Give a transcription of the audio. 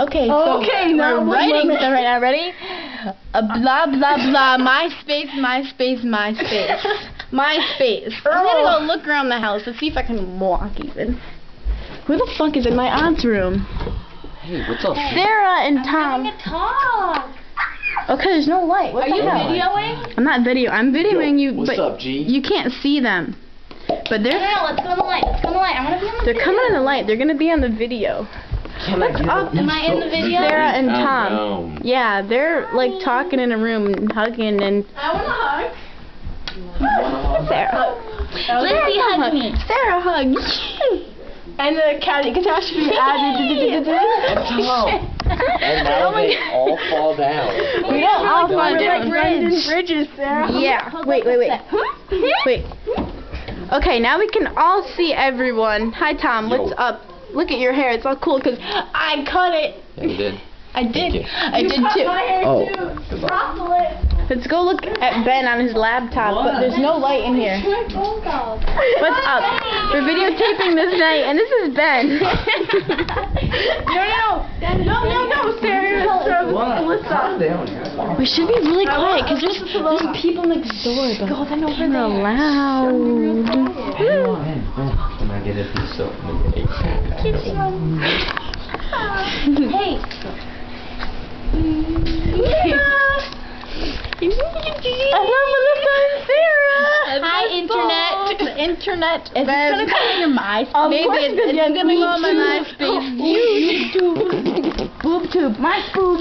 Okay, so Okay, now we're we're writing limit- stuff right now. Ready? A blah blah blah. MySpace, MySpace, MySpace, MySpace. I'm gonna go look around the house to see if I can walk even. Who the fuck is in my aunt's room? Hey, what's up? Sarah and Tom. talk. Okay, there's no light. What Are you hell? videoing? I'm not video. I'm videoing you, What's but up, G? you can't see them. But they're no, let's go in the light. Let's go in the light. I want to be on the they're video. coming in the light. They're gonna be on the video. Can I up? Am I in the video? Sarah and Calm Tom. down. Yeah, they're like talking in a room and hugging and I want a hug. Sarah. Lindsay, hug me. Sarah hugs. And the cat catastrophe added. And now oh they all fall down. We don't all We're fall like down. Brendan Bridges, Sarah. Yeah. Wait, wait, wait. Wait. Okay, now we can all see everyone. Hi, Tom. What's Yo. up? Look at your hair. It's all cool because I cut it. Yeah, you did. I did. you. I did too. Oh. Ruffle it. Let's go look at Ben on his laptop, but there's no light in here. What's up? We're videotaping this night, and this is Ben. No, no, no, no, no, Sarah. Sarah, What's up? we should be really quiet because there's, there's people next door. But go then over there. loud. Can I get a piece of Hey. Hi, internet. The internet is Ben. gonna come in your MySpace. Maybe it's, it's gonna gonna go on my. MySpace. YouTube. Boob tube. My boob.